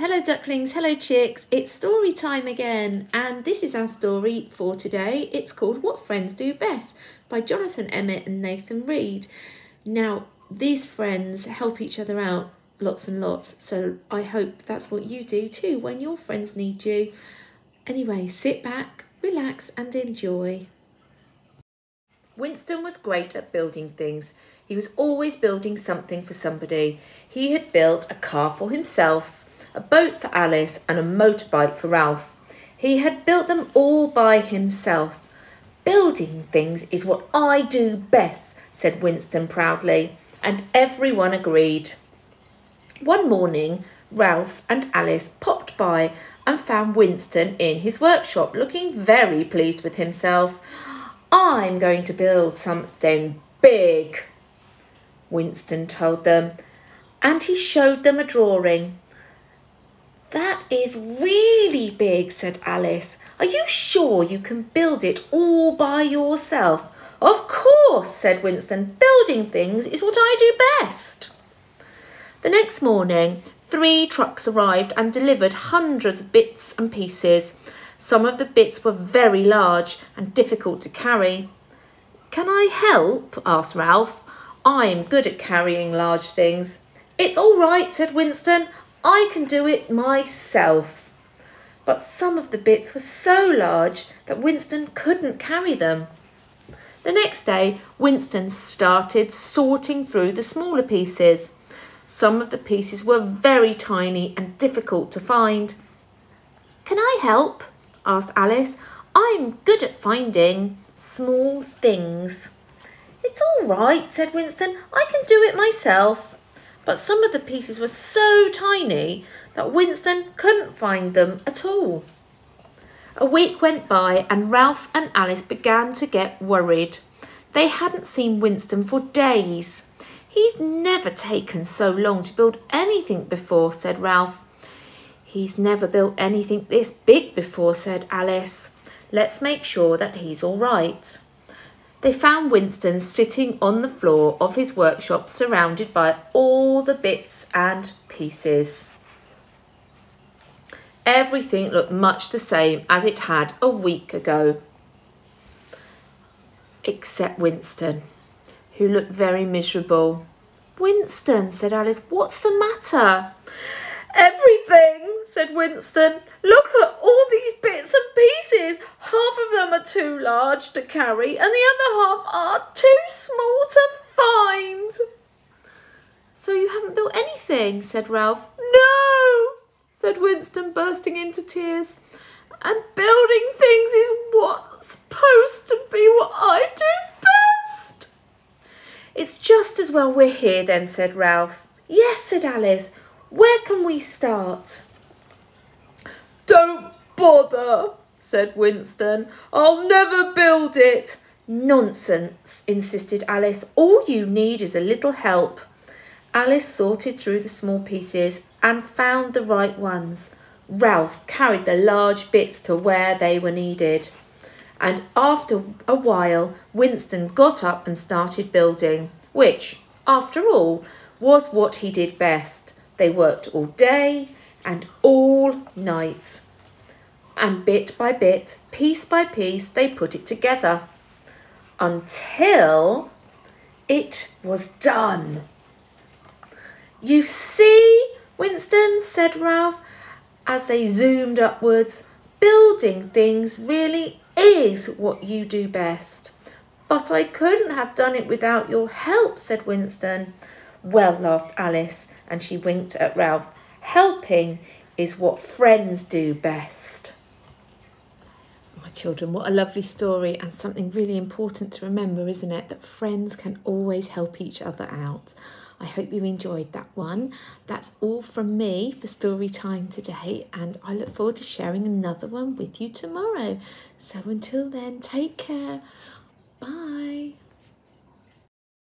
Hello, ducklings. Hello, chicks. It's story time again, and this is our story for today. It's called What Friends Do Best by Jonathan Emmett and Nathan Reed. Now, these friends help each other out lots and lots, so I hope that's what you do too when your friends need you. Anyway, sit back, relax, and enjoy. Winston was great at building things. He was always building something for somebody. He had built a car for himself, a boat for Alice, and a motorbike for Ralph. He had built them all by himself. Building things is what I do best, said Winston proudly, and everyone agreed. One morning, Ralph and Alice popped by and found Winston in his workshop looking very pleased with himself. I'm going to build something big, Winston told them, and he showed them a drawing. That is really big, said Alice. Are you sure you can build it all by yourself? Of course, said Winston. Building things is what I do best. The next morning, three trucks arrived and delivered hundreds of bits and pieces. Some of the bits were very large and difficult to carry. Can I help? asked Ralph. I'm good at carrying large things. It's all right, said Winston. I can do it myself. But some of the bits were so large that Winston couldn't carry them. The next day, Winston started sorting through the smaller pieces. Some of the pieces were very tiny and difficult to find. Can I help? asked Alice. I'm good at finding small things. It's all right, said Winston. I can do it myself. But some of the pieces were so tiny that Winston couldn't find them at all. A week went by and Ralph and Alice began to get worried. They hadn't seen Winston for days. He's never taken so long to build anything before, said Ralph. He's never built anything this big before, said Alice. Let's make sure that he's all right. They found Winston sitting on the floor of his workshop surrounded by all the bits and pieces. Everything looked much the same as it had a week ago, except Winston, who looked very miserable. Winston, said Alice, what's the matter? Everything, said Winston. Look at all these bits and pieces. Half of them are too large to carry, and the other half are too small to find. So you haven't built anything, said Ralph. No, said Winston, bursting into tears. And building things is what's supposed to be what I do best. It's just as well we're here then, said Ralph. Yes, said Alice. Where can we start? Don't bother, said Winston. I'll never build it. Nonsense, insisted Alice. All you need is a little help. Alice sorted through the small pieces and found the right ones. Ralph carried the large bits to where they were needed. And after a while, Winston got up and started building, which, after all, was what he did best. They worked all day and all night. And bit by bit, piece by piece, they put it together until it was done. You see, Winston, said Ralph, as they zoomed upwards, building things really is what you do best. But I couldn't have done it without your help, said Winston. Well, laughed Alice, and she winked at Ralph. Helping is what friends do best. Children, what a lovely story and something really important to remember, isn't it? That friends can always help each other out. I hope you enjoyed that one. That's all from me for story time today, and I look forward to sharing another one with you tomorrow. So until then, take care. Bye.